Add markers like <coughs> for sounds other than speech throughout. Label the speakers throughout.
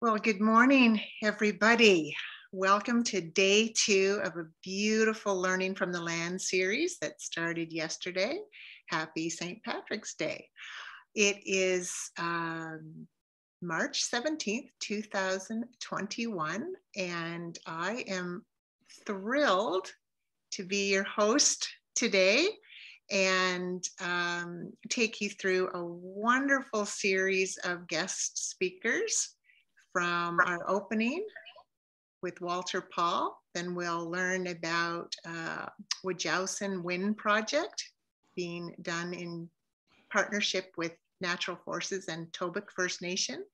Speaker 1: Well, good morning, everybody. Welcome to day two of a beautiful Learning from the Land series that started yesterday. Happy St. Patrick's Day. It is um, March 17th, 2021, and I am thrilled to be your host today and um, take you through a wonderful series of guest speakers from our opening with Walter Paul. Then we'll learn about uh, Wocawson Wind Project being done in partnership with Natural Forces and Tobique First Nation.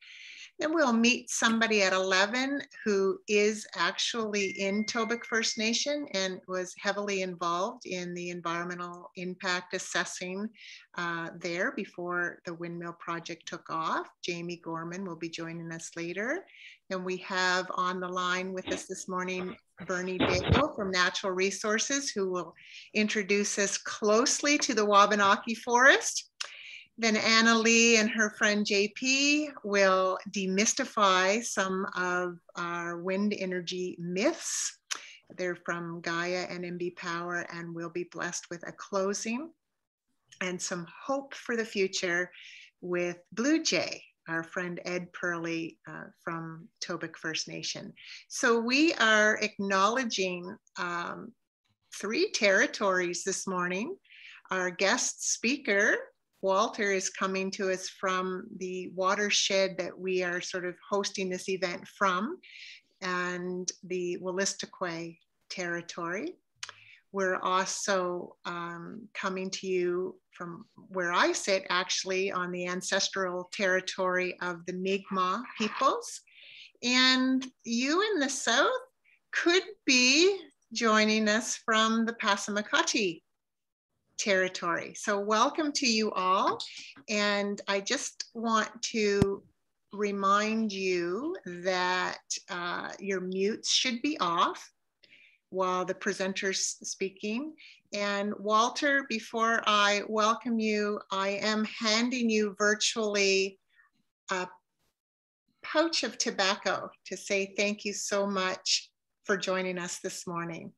Speaker 1: Then we'll meet somebody at 11 who is actually in Tobique First Nation and was heavily involved in the environmental impact assessing uh, there before the windmill project took off. Jamie Gorman will be joining us later. And we have on the line with us this morning Bernie Daigle from Natural Resources, who will introduce us closely to the Wabanaki Forest. Then Anna Lee and her friend JP will demystify some of our wind energy myths. They're from Gaia and MB Power, and we'll be blessed with a closing and some hope for the future with Blue Jay, our friend Ed Perley uh, from Tobique First Nation. So we are acknowledging um, three territories this morning. Our guest speaker Walter is coming to us from the watershed that we are sort of hosting this event from and the Wolastoqey territory. We're also um, coming to you from where I sit, actually, on the ancestral territory of the Mi'kmaq peoples. And you in the south could be joining us from the Passamaquoddy territory. So, welcome to you all. And I just want to remind you that uh, your mutes should be off while the presenter's speaking. And Walter, before I welcome you, I am handing you virtually a pouch of tobacco to say thank you so much for joining us this morning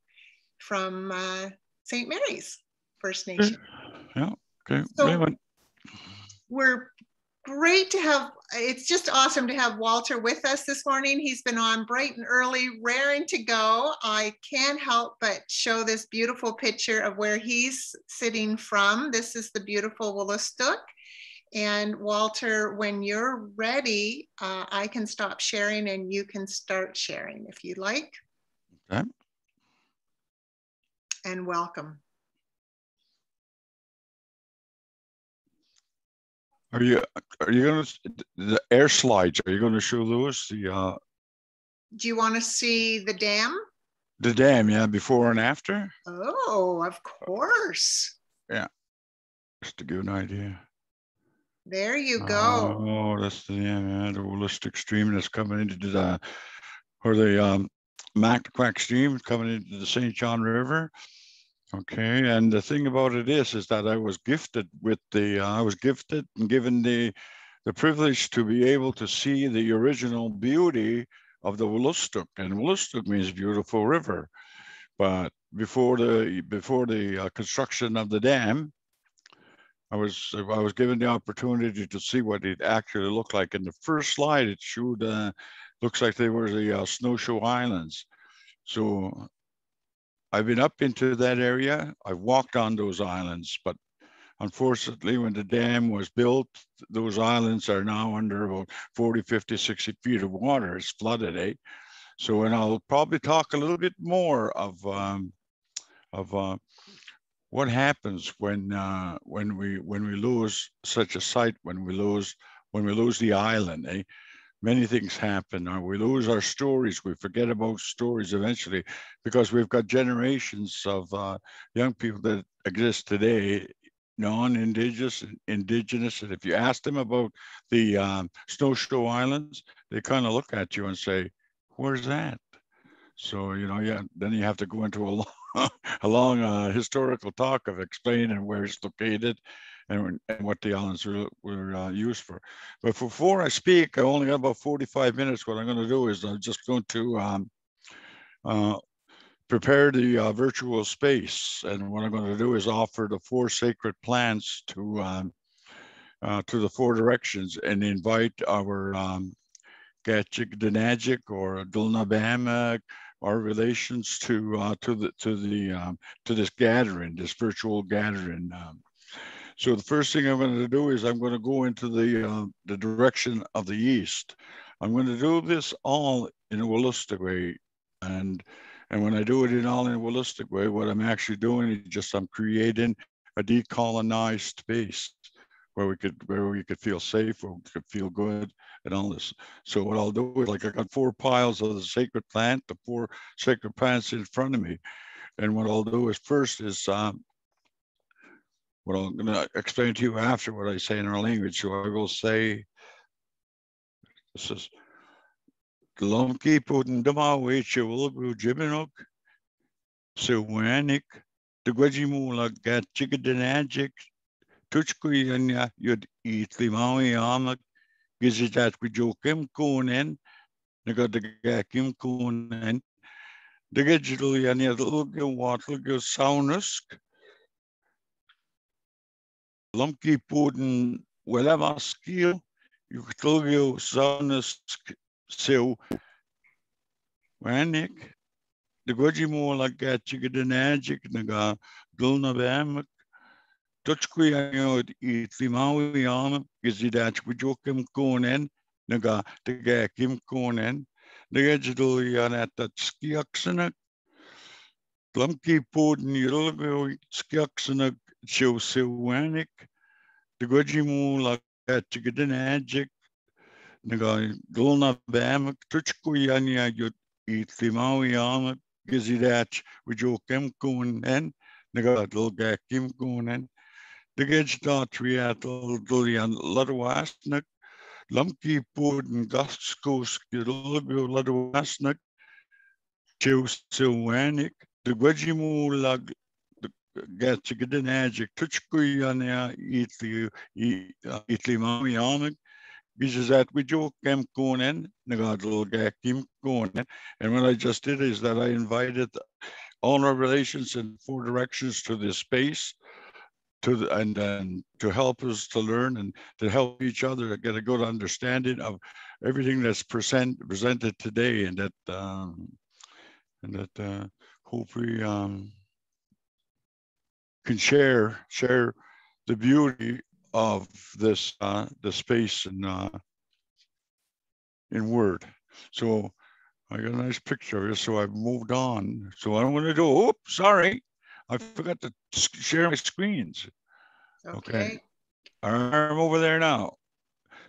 Speaker 1: from uh, St. Mary's. First Nation.
Speaker 2: Yeah, okay.
Speaker 1: So we're great to have, it's just awesome to have Walter with us this morning. He's been on bright and early, raring to go. I can't help but show this beautiful picture of where he's sitting from. This is the beautiful Wolastoq. And Walter, when you're ready, uh, I can stop sharing and you can start sharing if you'd like.
Speaker 2: Okay.
Speaker 1: And welcome.
Speaker 2: Are you are you gonna the air slides? Are you gonna show Lewis the? uh
Speaker 1: Do you want to see the dam?
Speaker 2: The dam, yeah, before and after.
Speaker 1: Oh, of course.
Speaker 2: Yeah, just to give an idea.
Speaker 1: There you go.
Speaker 2: Oh, that's the yeah, the holistic stream that's coming into the or the um, Mactaquac stream coming into the St. John River. Okay, and the thing about it is, is that I was gifted with the, uh, I was gifted and given the, the privilege to be able to see the original beauty of the Wolastoq, and Wolastoq means beautiful river. But before the before the uh, construction of the dam, I was I was given the opportunity to see what it actually looked like. In the first slide, it showed uh, looks like they were the uh, snowshoe islands. So I've been up into that area. I've walked on those islands, but unfortunately, when the dam was built, those islands are now under about 40, 50, 60 feet of water. It's flooded, eh? So, and I'll probably talk a little bit more of um, of uh, what happens when uh, when we when we lose such a site, when we lose when we lose the island, eh? Many things happen or we lose our stories we forget about stories eventually because we've got generations of uh, young people that exist today non-indigenous indigenous and if you ask them about the um, snowshoe islands they kind of look at you and say where's that? So you know yeah then you have to go into a <laughs> long, a long uh, historical talk of explaining where it's located and, and what the islands were, were uh, used for. But before I speak, I only got about 45 minutes. What I'm going to do is I'm just going to um, uh, prepare the uh, virtual space. And what I'm going to do is offer the four sacred plants to um, uh, to the four directions and invite our um, Gatchik Danagic or Dulnabama our relations to uh, to the to the um, to this gathering, this virtual gathering. Um, so the first thing I'm going to do is I'm going to go into the uh, the direction of the east. I'm going to do this all in a holistic way, and and when I do it in all in a holistic way, what I'm actually doing is just I'm creating a decolonized space where we could where we could feel safe, where we could feel good, and all this. So what I'll do is like I got four piles of the sacred plant, the four sacred plants in front of me, and what I'll do is first is um, what I'm going to explain to you after what I say in our language. So I will say, this is Glomki Putin Dama Wecha Wilbu Jibinok, Siwanik, the Gwajimula got Chickadanagic, Tuchkuyanya Yud Eatlimawi Amak, Gizitat Kunen, Nagadakim Kunen, the Digital Yanya Lugil Watlugil Saunusk, Lumki Putin Wellama Skill, Yuktulgil Saunusk Sil Wanik, the Gwajimola Gatchiganagic Naga Dulna Bamak, Tuchkuyanod Itlimawi Yama, Gizidach Bujokim Konen, Naga Tagakim Konen, Nagajidulian at that Skiaxanak, Glumki Poden Yulgo Skiaxanak Chosiwanik, the Gojimu like at Chigadanagic, Naga Dulna Bamak, Tuchkuyanya Yud Itlimawi Yama, Gizidach Bujokim Konen, Naga Dulgakim Konen, Digage triatal dulian ladwasnak, lumki boden gaskos gilgo ladwasnak, chewsiwanik, the lag gatchiganagic, tuchkuyania itli itli mami amik, because that we joke kem konen, nagadl gakim konen. And what I just did is that I invited all our relations in four directions to this space to the, and, and to help us to learn and to help each other to get a good understanding of everything that's present, presented today and that um, and that uh, hopefully um, can share share the beauty of this uh, the space in uh, in word. So I got a nice picture here, so I've moved on. So I'm going to do, oops, sorry, I forgot to share my screens.
Speaker 1: Okay. okay.
Speaker 2: I'm over there now.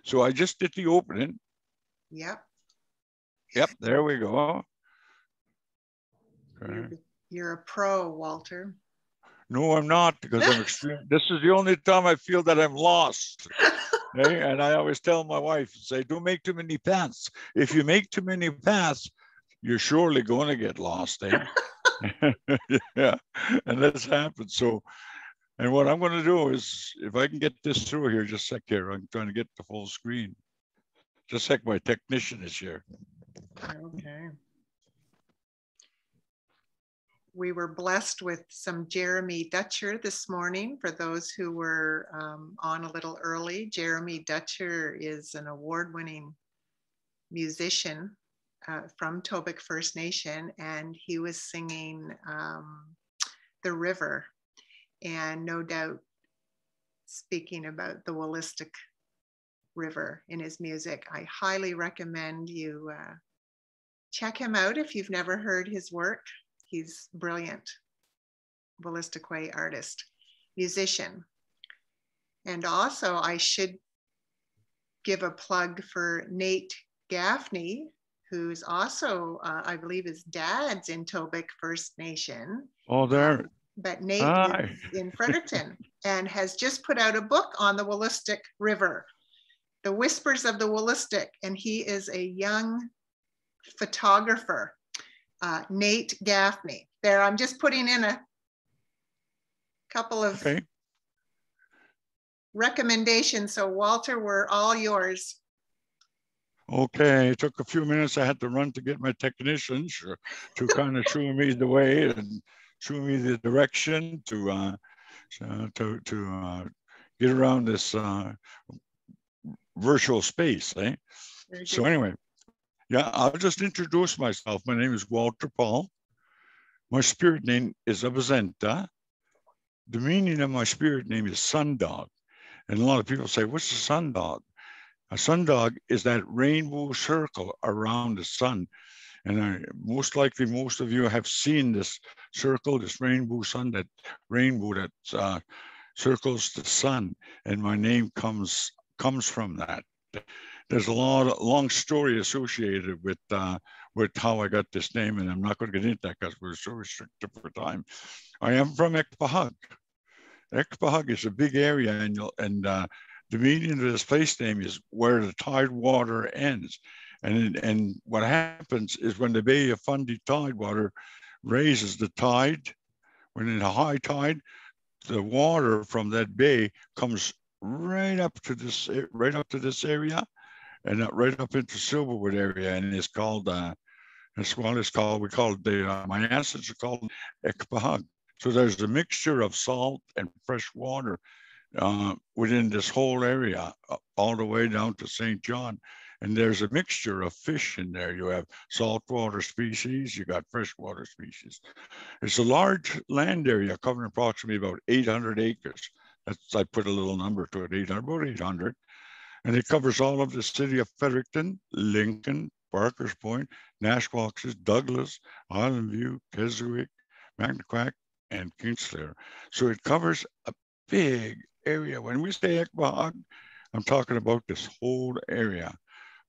Speaker 2: So I just did the opening.
Speaker 1: Yep.
Speaker 2: Yep, there we go.
Speaker 1: Okay. You're, you're a pro, Walter.
Speaker 2: No, I'm not because I'm <laughs> extreme. this is the only time I feel that I'm lost. okay? <laughs> And I always tell my wife, say, don't make too many paths. If you make too many paths, you're surely going to get lost. Eh? <laughs> yeah, and that's happened. So, and what I'm going to do is, if I can get this through here, just a sec here. I'm trying to get the full screen. Just a sec, my technician is here.
Speaker 1: Okay. We were blessed with some Jeremy Dutcher this morning. For those who were um, on a little early, Jeremy Dutcher is an award-winning musician uh, from Tobique First Nation, and he was singing um, "The River," and no doubt speaking about the Wolastoq River in his music. I highly recommend you uh, check him out if you've never heard his work. He's brilliant, Wolastoqey artist, musician. And also, I should give a plug for Nate Gaffney, who's also, uh, I believe, his dad's in Tobique First Nation.
Speaker 2: Oh, there. Um,
Speaker 1: but Nate Hi. is in Fredericton and has just put out a book on the Wolastoq River, The Whispers of the Wolastoq. And he is a young photographer, uh, Nate Gaffney. There, I'm just putting in a couple of
Speaker 2: okay.
Speaker 1: recommendations. So Walter, we're all yours.
Speaker 2: Okay, it took a few minutes. I had to run to get my technicians to <laughs> kind of show me the way and show me the direction to uh, to to uh, get around this uh, virtual space. Eh? So anyway, yeah, I'll just introduce myself. My name is Walter Paul. My spirit name is Oposenta. The meaning of my spirit name is Sundog. And a lot of people say, what's a sundog? A sundog is that rainbow circle around the sun. And I, most likely, most of you have seen this circle, this rainbow sun, that rainbow that uh, circles the sun. And my name comes comes from that. There's a lot, long story associated with uh, with how I got this name, and I'm not going to get into that because we're so restricted for time. I am from Ekpahag. Ekpahag is a big area, and, and uh, the meaning of this place name is where the tide water ends. And, and what happens is when the Bay of Fundy tidewater raises the tide, when in a high tide, the water from that bay comes right up to this right up to this area and right up into Silverwood area and it's called uh that's what it's called we call it the uh, my ancestors called Ekpahag. So there's a mixture of salt and fresh water uh, within this whole area, uh, all the way down to St. John. And there's a mixture of fish in there. You have saltwater species, you got freshwater species. It's a large land area covering approximately about 800 acres. That's, I put a little number to it, 800, about 800. And it covers all of the city of Fredericton, Lincoln, Barker's Point, Nashwaaksis, Douglas, Island View, Keswick, Mactaquac, and Kingsclear. So it covers a big area. When we say Ekpahag, I'm talking about this whole area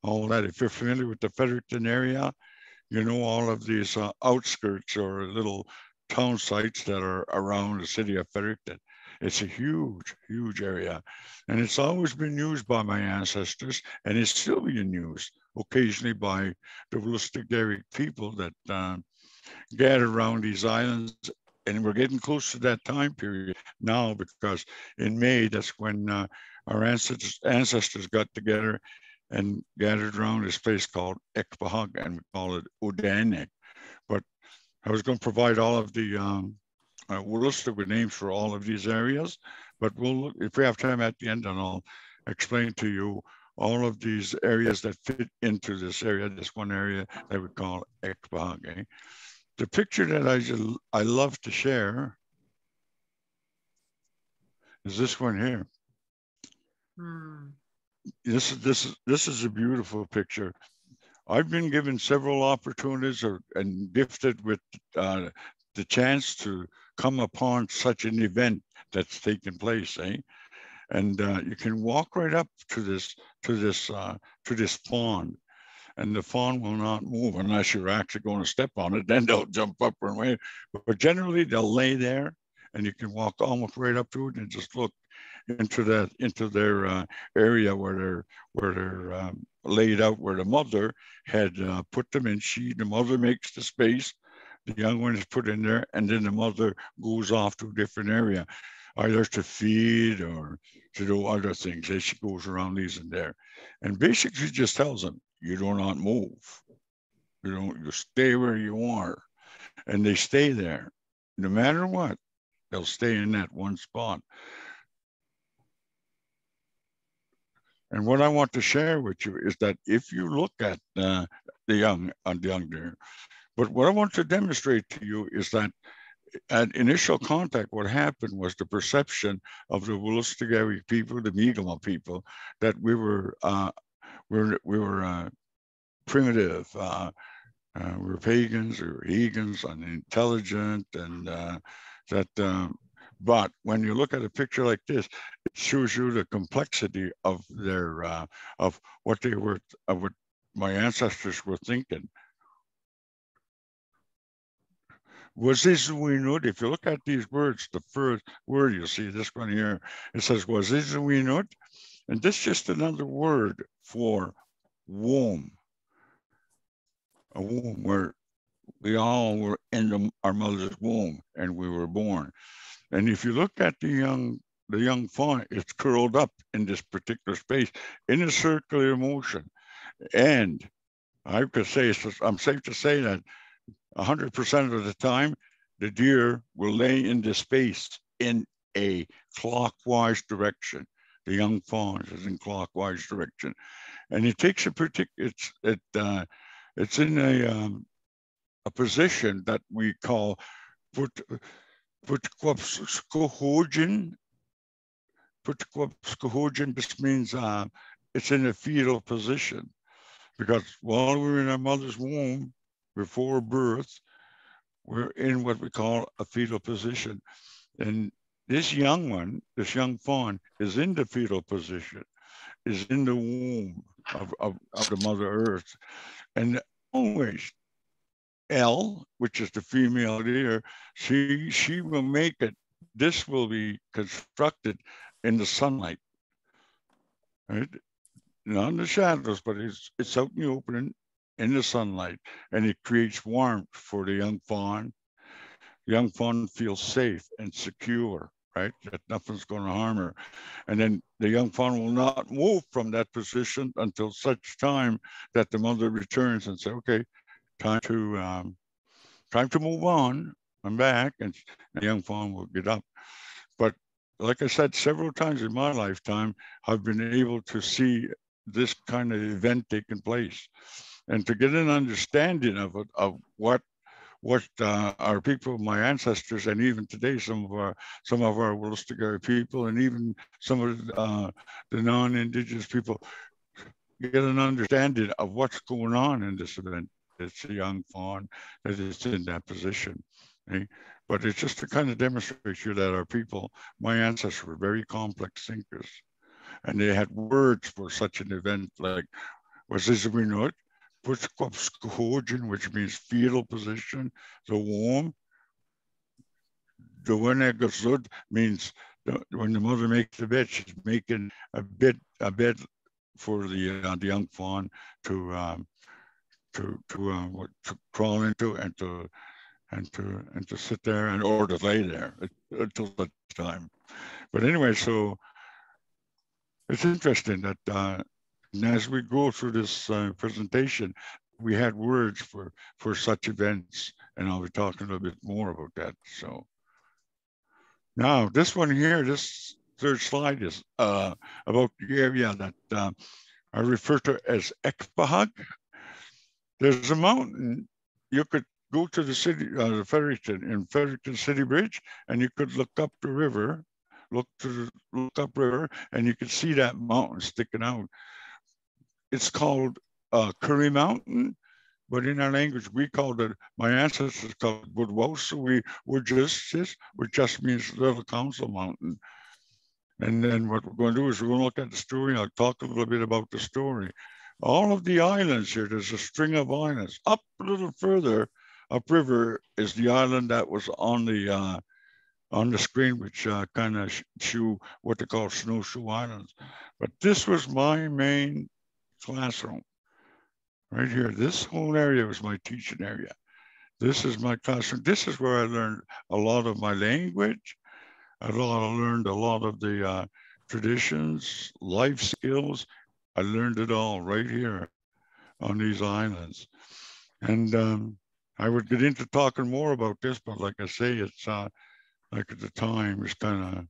Speaker 2: all that. If you're familiar with the Fredericton area, you know all of these uh, outskirts or little town sites that are around the city of Fredericton. It's a huge, huge area. And it's always been used by my ancestors, and it's still being used occasionally by the Wolastoqiyik people that uh, gather around these islands. And we're getting close to that time period now because in May, that's when uh, our ancestors, ancestors got together and gathered around this place called Ekpahag, and we call it Udanek. But I was going to provide all of the um, uh, we'll stick with names for all of these areas, but we'll if we have time at the end, and I'll explain to you all of these areas that fit into this area, this one area that we call Ekpahag. Eh? The picture that I, I love to share is this one here. Hmm this is this is this is a beautiful picture. I've been given several opportunities or, and gifted with uh, the chance to come upon such an event that's taken place, eh? And uh, you can walk right up to this to this uh, to this pond, and the fawn will not move unless you're actually going to step on it. <laughs> Then they'll jump up and away. But generally, they'll lay there, and you can walk almost right up to it and just look into that into their uh, area where they're where they're um, laid out where the mother had uh, put them in. She the mother makes the space, the young one is put in there, and then the mother goes off to a different area, either to feed or to do other things as she goes around these and there, and basically just tells them you do not move, you don't you stay where you are, and they stay there, no matter what. They'll stay in that one spot. And what I want to share with you is that if you look at uh, the young, uh, the young but what I want to demonstrate to you is that at initial contact, what happened was the perception of the Wolastoqiyik people, the Mi'kmaq people, that we were uh, we were, we were uh, primitive, uh, uh, we were pagans, we were heathens, unintelligent, and uh, that um, but when you look at a picture like this, it shows you the complexity of their uh, of what they were of what my ancestors were thinking. Was this winut? If you look at these words, the first word you see this one here, it says was this winut, and this is just another word for womb. A womb where we all were in the, our mother's womb and we were born. And if you look at the young the young fawn it's curled up in this particular space in a circular motion. And I could say, I'm safe to say that 100% of the time, the deer will lay in this space in a clockwise direction. The young fawn is in clockwise direction. And it takes a particular, it's, it, uh, it's in a, um, a position that we call put, Putkopskohogen. Putkopskohogen just means uh, it's in a fetal position because while we're in our mother's womb before birth, we're in what we call a fetal position. And this young one, this young fawn, is in the fetal position, is in the womb of, of, of the Mother Earth. And always L, which is the female deer, she she will make it. This will be constructed in the sunlight, right? Not in the shadows, but it's it's out in the open in the sunlight, and it creates warmth for the young fawn. Young fawn feels safe and secure, right? That nothing's going to harm her, and then the young fawn will not move from that position until such time that the mother returns and says, "Okay, time to um, time to move on. I'm back, and the young fawn will get up. But like I said several times in my lifetime, I've been able to see this kind of event taking place, and to get an understanding of it, of what what uh, our people, my ancestors, and even today, some of our some of our Wolastoqey people, and even some of uh, the non-indigenous people, get an understanding of what's going on in this event it's a young fawn that is in that position. Okay? But it's just to kind of demonstrate to you that our people, my ancestors were very complex thinkers. And they had words for such an event like was this we know it, which means fetal position, the warm. The one means the, when the mother makes the bed, she's making a bed a bed for the, uh, the young fawn to um, to to uh, to crawl into and to and to and to sit there and or to lay there until the time. But anyway, so it's interesting that uh, as we go through this uh, presentation, we had words for for such events, and I'll be talking a little bit more about that. So now this one here, this third slide is uh, about the area that uh, I refer to as Ekpahag there's a mountain. You could go to the city, uh, Fredericton, in Fredericton City Bridge, and you could look up the river, look to the, look up river, and you could see that mountain sticking out. It's called uh, Curry Mountain, but in our language we called it. My ancestors called it Woodwell, so we were just this, which just means Little Council Mountain. And then what we're going to do is we're going to look at the story. I'll talk a little bit about the story all of the islands here, there's a string of islands. Up a little further, upriver is the island that was on the uh, on the screen, which uh, kind of show what they call snowshoe islands. But this was my main classroom right here. This whole area was my teaching area. This is my classroom. This is where I learned a lot of my language. I learned a lot of the uh, traditions, life skills, I learned it all right here on these islands. And um, I would get into talking more about this, but like I say, it's uh, like at the time, it's kind of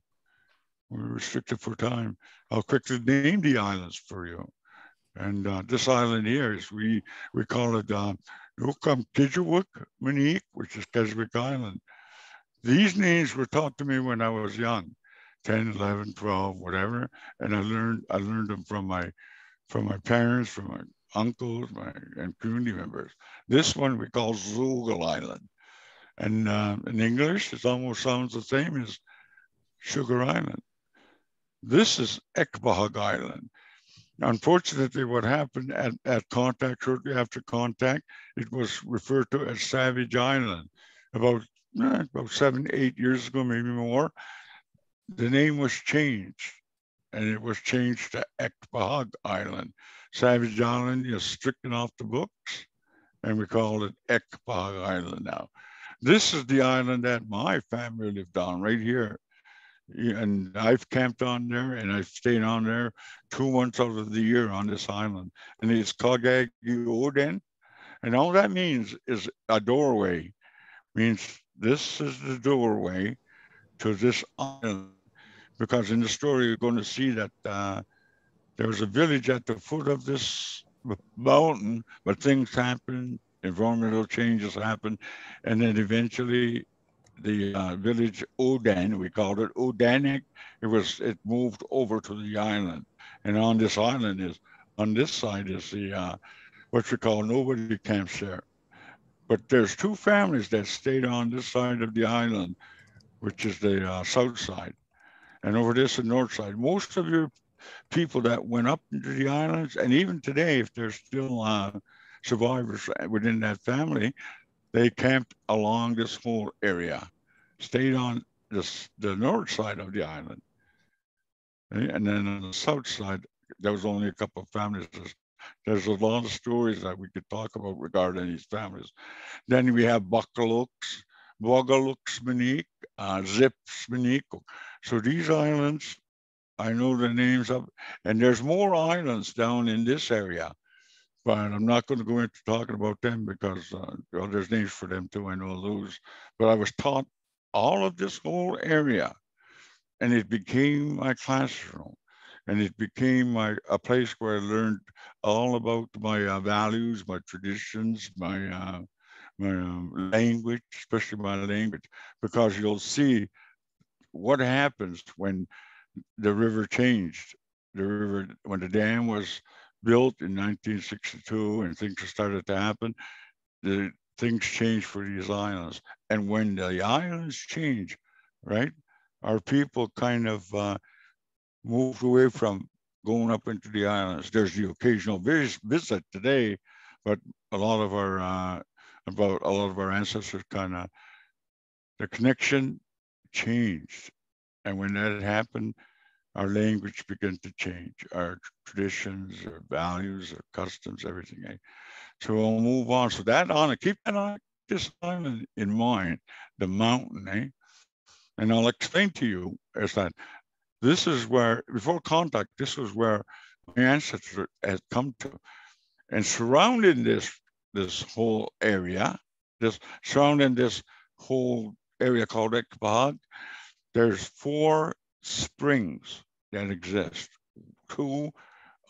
Speaker 2: we're restricted for time. I'll quickly name the islands for you. And uh, this island here is we we call it Nukam Kijawuk Manique, which is Keswick Island. These names were taught to me when I was young, 10, 11, 12, whatever. And I learned I learned them from my from my parents, from my uncles, my and community members. This one we call Zoogle Island. And uh, in English, it almost sounds the same as Sugar Island. This is Ekpahag Island. Unfortunately, what happened at, at contact, shortly after contact, it was referred to as Savage Island. About, eh, about seven, eight years ago, maybe more, the name was changed and it was changed to Ekpahag Island. Savage Island is stricken off the books, and we call it Ekpahag Island now. This is the island that my family lived on right here. And I've camped on there and I've stayed on there two months out of the year on this island. And it's Kagagi Oden. And all that means is a doorway, means this is the doorway to this island. Because in the story, you're going to see that uh, a village at the foot of this mountain, but things happen, environmental changes happen, and then eventually the uh, village Odan, we called it Odanik. It was it moved over to the island, and on this island is on this side is the uh, what we call nobody camps there. But there's two families that stayed on this side of the island, which is the uh, south side, and over this the north side. Most of your people that went up into the islands, and even today, if there's still uh, survivors within that family, they camped along this whole area, stayed on this, the north side of the island. And then on the south side, there was only a couple of families. There's a lot of stories that we could talk about regarding these families. Then we have Bakalooks, Bogalooks, Manique, uh, Zips, Manique. So these islands, I know the names of, and there's more islands down in this area but I'm not going to go into talking about them because uh, there's names for them too. I know those, but I was taught all of this whole area, and it became my classroom, and it became my a place where I learned all about my uh, values, my traditions, my uh, my um, language, especially my language, because you'll see what happens when the river changed. The river when the dam was built in 1962 and things started to happen, the things changed for these islands. And when the islands change, right, our people kind of uh, moved away from going up into the islands. There's the occasional vis visit today, but a lot of our uh, about a lot of our ancestors kind of the connection changed, and when that happened, our language begin to change, our traditions, our values, our customs, everything. Eh? So we'll move on. So that on, keep that on this island in mind, the mountain, eh? And I'll explain to you is that this is where, before contact, this was where my ancestors had come to. And surrounding this, this whole area, this surrounding this whole area called Ekpahag, there's four springs that exist. Two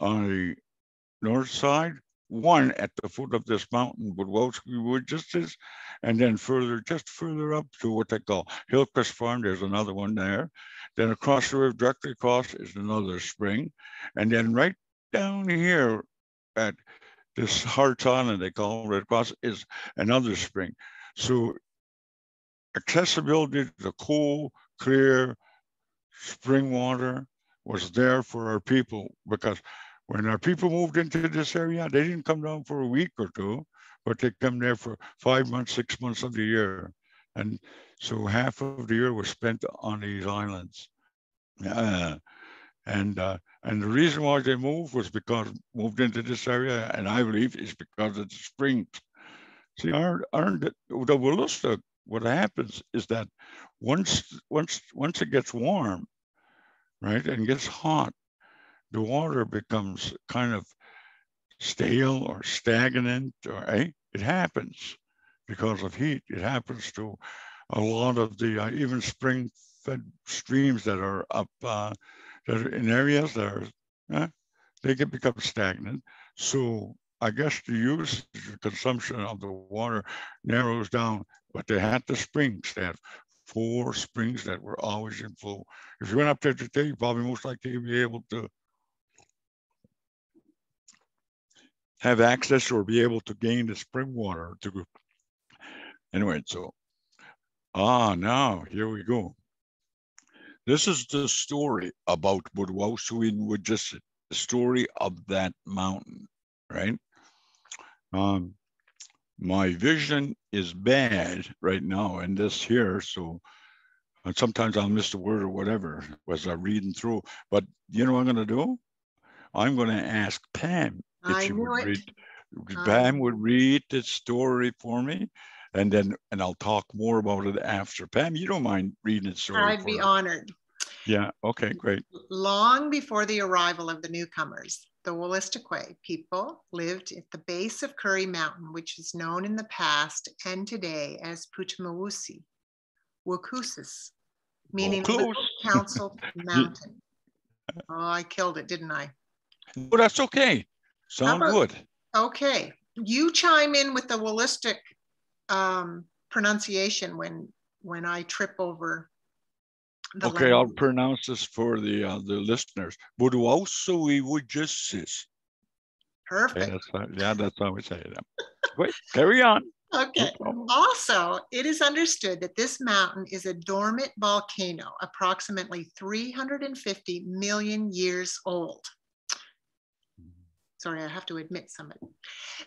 Speaker 2: on the north side, one at the foot of this mountain, Woodwowski Wood just is, and then further, just further up to what they call Hillcrest Farm, there's another one there. Then across the river, directly across is another spring. And then right down here at this Hearts Island, they call Red Cross, is another spring. So accessibility to the cool, clear, spring water was there for our people because when our people moved into this area, they didn't come down for a week or two, but they come there for five months, six months of the year. And so half of the year was spent on these islands. Uh, and uh, and the reason why they moved was because moved into this area, and I believe is because of the springs. See, our, our the, Williston what happens is that once once once it gets warm, right, and gets hot, the water becomes kind of stale or stagnant, or eh? it happens because of heat. It happens to a lot of the uh, even spring-fed streams that are up uh, that are in areas that are eh, they can become stagnant. So I guess the use the consumption of the water narrows down but they had the springs. They had four springs that were always in flow. If you went up there today, you probably most likely be able to have access or be able to gain the spring water to anyway so ah now here we go. This is the story about Budwausuin Wujissit, the story of that mountain right? Um my vision is bad right now and this here so and sometimes i'll miss the word or whatever as i'm reading through but you know what i'm going to do? I'm going to ask pam
Speaker 1: if I she would
Speaker 2: read pam would read the story for me and then and i'll talk more about it after. Pam you don't mind reading it story
Speaker 1: i'd be
Speaker 2: me.
Speaker 1: honored
Speaker 2: Yeah, okay, great.
Speaker 1: Long before the arrival of the newcomers, the Wolastoqey people lived at the base of Curry Mountain, which is known in the past and today as Putumawusi, Wakusis, meaning Little. Council <laughs> Mountain. Oh, I killed it, didn't I?
Speaker 2: Oh, that's okay. Sound
Speaker 1: about-
Speaker 2: good.
Speaker 1: Okay, you chime in with the Wolastoqey um, pronunciation when when I trip over.
Speaker 2: Okay, I'll pronounce this for the uh, the listeners. Buduausuwi wujussis.
Speaker 1: Perfect.
Speaker 2: Yeah, that's how, yeah, that's how we say it. Wait, carry on.
Speaker 1: Okay. Also, it is understood that this mountain is a dormant volcano, approximately 350 million years old. Sorry, I have to admit some of it.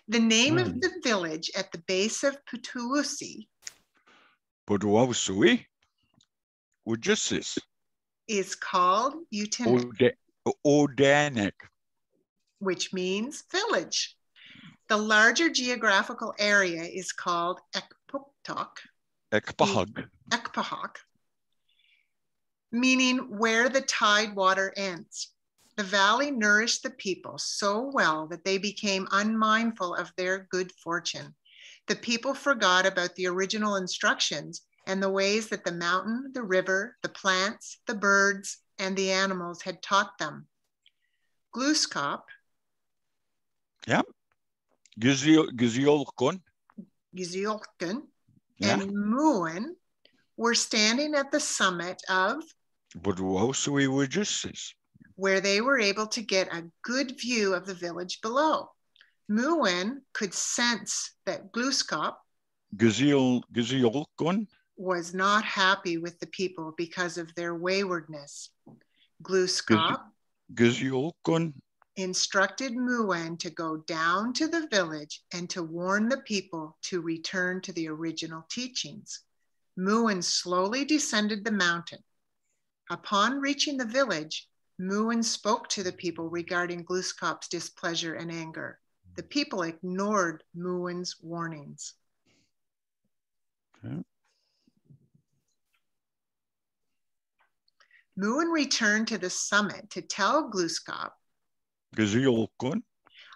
Speaker 1: The name of
Speaker 2: Hmm.
Speaker 1: the village at the base of Putuusi
Speaker 2: Buduausuwi wujussis.
Speaker 1: is called
Speaker 2: Organic.
Speaker 1: which means village. The larger geographical area is called Ekpuktok,
Speaker 2: Ekpahag.
Speaker 1: Ekpahak, meaning where the tide water ends. The valley nourished the people so well that they became unmindful of their good fortune. The people forgot about the original instructions and the ways that the mountain, the river, the plants, the birds, and the animals had taught them. Glooskap,
Speaker 2: Giziolkon.
Speaker 1: Giziolken,
Speaker 2: Yeah.
Speaker 1: and Muin were standing at the summit of where they were able to get a good view of the village below. Muin could sense that Glooskap
Speaker 2: Giziol Giziolkon.
Speaker 1: Was not happy with the people because of their waywardness. Glooskap
Speaker 2: Giziolkon.
Speaker 1: instructed Muin to go down to the village and to warn the people to return to the original teachings. Muin slowly descended the mountain. Upon reaching the village, Muin spoke to the people regarding Glooskap's displeasure and anger. The people ignored Muin's warnings.
Speaker 2: Okay.
Speaker 1: Muin returned to the summit to tell Glooskap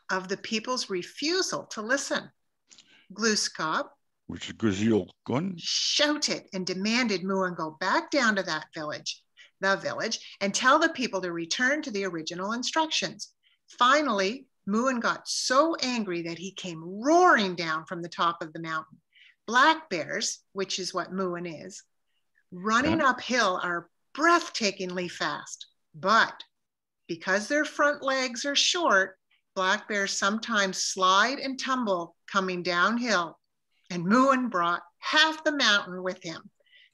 Speaker 1: of the people's refusal to listen. Glooskap
Speaker 2: Which
Speaker 1: shouted and demanded Muin go back down to that village, the village, and tell the people to return to the original instructions. Finally, Muin got so angry that he came roaring down from the top of the mountain. Black bears, which is what Muin is, running uphill are breathtakingly fast, but because their front legs are short, black bears sometimes slide and tumble coming downhill and Muin brought half the mountain with him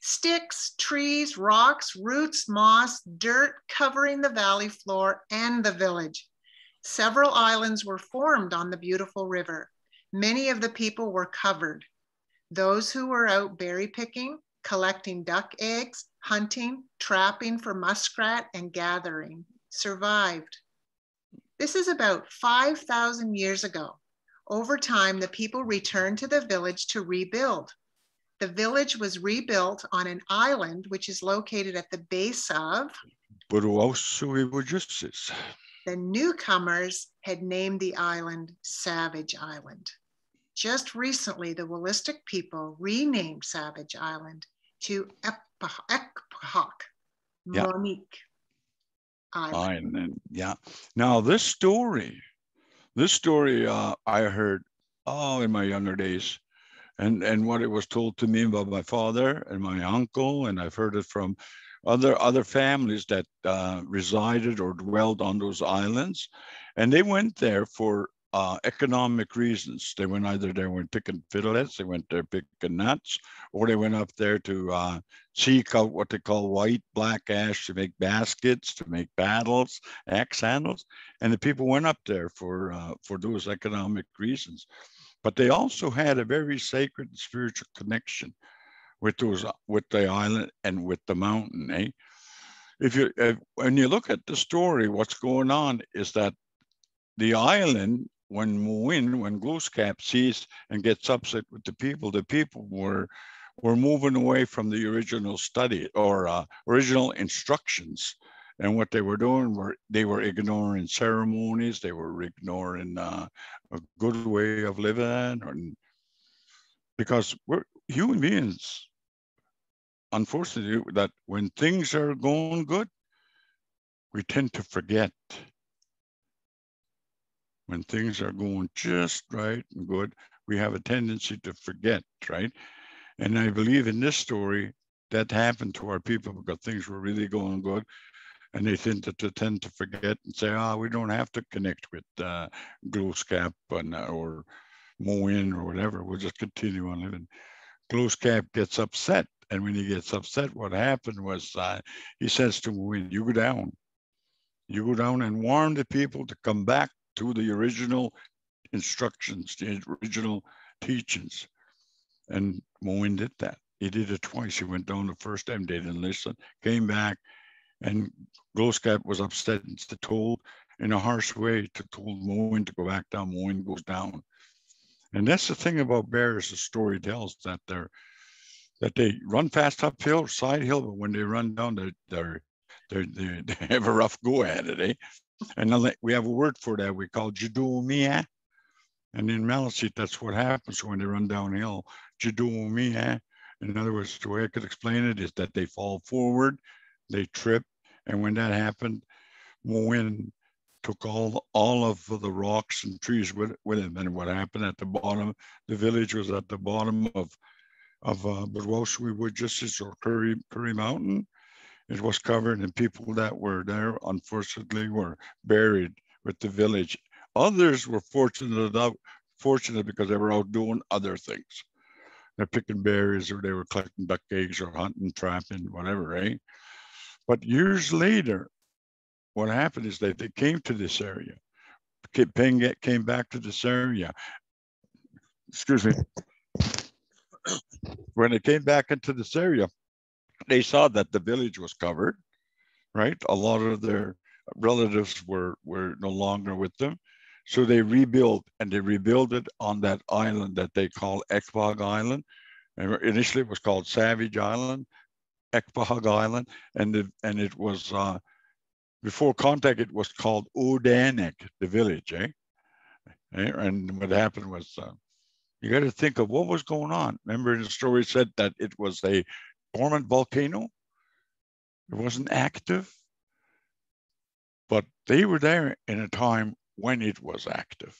Speaker 1: sticks, trees, rocks, roots, moss, dirt covering the valley floor and the village. Several islands were formed on the beautiful river. Many of the people were covered. Those who were out berry picking, collecting duck eggs, hunting, trapping for muskrat, and gathering survived. This is about 5,000 years ago. Over time, the people returned to the village to rebuild. The village was rebuilt on an island which is located at the base of. The newcomers had named the island Savage Island. Just recently, the Wolastoqey people renamed Savage Island to
Speaker 2: Yeah.
Speaker 1: Monique Island.
Speaker 2: Fine, and yeah. Now this story, this story uh, I heard oh in my younger days, and and what it was told to me by my father and my uncle, and I've heard it from other other families that uh, resided or dwelled on those islands, and they went there for uh, economic reasons. They went either they went picking fiddleheads, they went there picking nuts, or they went up there to uh, seek out what they call white black ash to make baskets, to make paddles, axe handles, and the people went up there for uh, for those economic reasons. But they also had a very sacred and spiritual connection with those with the island and with the mountain. Eh? If you if, when you look at the story, what's going on is that the island when Muin, when Glooskap sees and gets upset with the people, the people were were moving away from the original study or uh, original instructions. And what they were doing were they were ignoring ceremonies, they were ignoring uh, a good way of living, or, because we're human beings. Unfortunately, that when things are going good, we tend to forget when things are going just right and good, we have a tendency to forget, right? And I believe in this story that happened to our people because things were really going good. And they tend to, to tend to forget and say, oh, we don't have to connect with uh, Glooskap and, uh, or Muwin or whatever. We'll just continue on living. Glooskap gets upset. And when he gets upset, what happened was uh, he says to Muwin, you go down. You go down and warn the people to come back to the original instructions, the original teachings. And Muwin did that. He did it twice. He went down the first time, they didn't listen, came back, and Glooskap was upset and told in a harsh way to told Muwin to go back down. Muwin goes down. And that's the thing about bears, the story tells that they're that they run fast uphill, side hill, but when they run down, they're, they're <laughs> they have a rough go at it, eh? And we have a word for that. We call judumia. And in Maliseet, that's what happens when they run downhill. Judumia. In other words, the way I could explain it is that they fall forward, they trip, and when that happened, Muwin took all all of the rocks and trees with, with him. And what happened at the bottom, the village was at the bottom of of uh, Budwoswi Woodjustice or Currie Currie Mountain, it was covered and people that were there unfortunately were buried with the village. Others were fortunate enough, fortunate because they were out doing other things. They're picking berries or they were collecting duck eggs or hunting, trapping, whatever, right? But years later, what happened is that they came to this area. Penget came back to this area. Excuse me. <coughs> When they came back into this area, they saw that the village was covered, right? A lot of their relatives were, were no longer with them. So they rebuilt and they rebuilt it on that island that they call Ekpog Island. And initially it was called Savage Island, Ekpog Island. And, the, and it was, uh, before contact, it was called Odanek, the village, eh? eh? And what happened was, uh, you got to think of what was going on. Remember the story said that it was a dormant volcano. It wasn't active, but they were there in a time when it was active,